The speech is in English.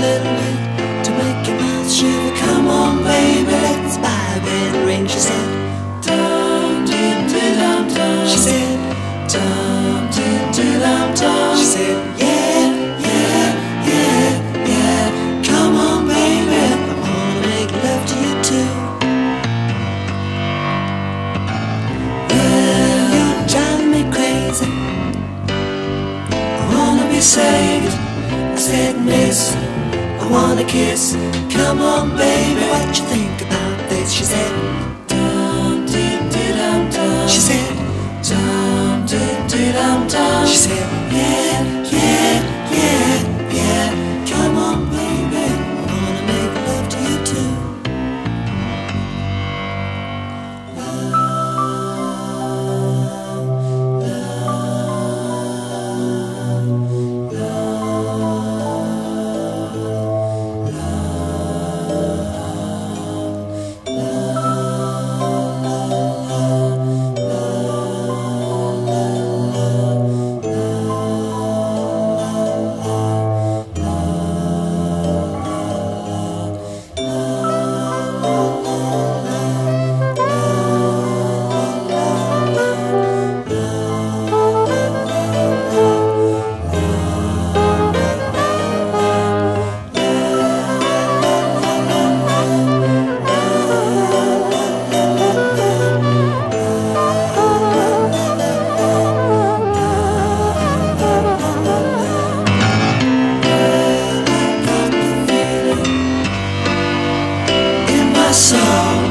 little bit to make your mouth shiver. Come on, baby, let's buy a bed ring. She said, dum dum dum dum. She said, dum dum dum dum. She said, yeah, yeah, yeah, yeah. Come on, baby, I wanna make love to you too. Yeah, you're driving me crazy. I wanna be saved. I said, miss kiss. Come on, baby, what you think about this? She said, dum dum dum dum. She said, dum dum dum dum. She said, yeah, yeah. soul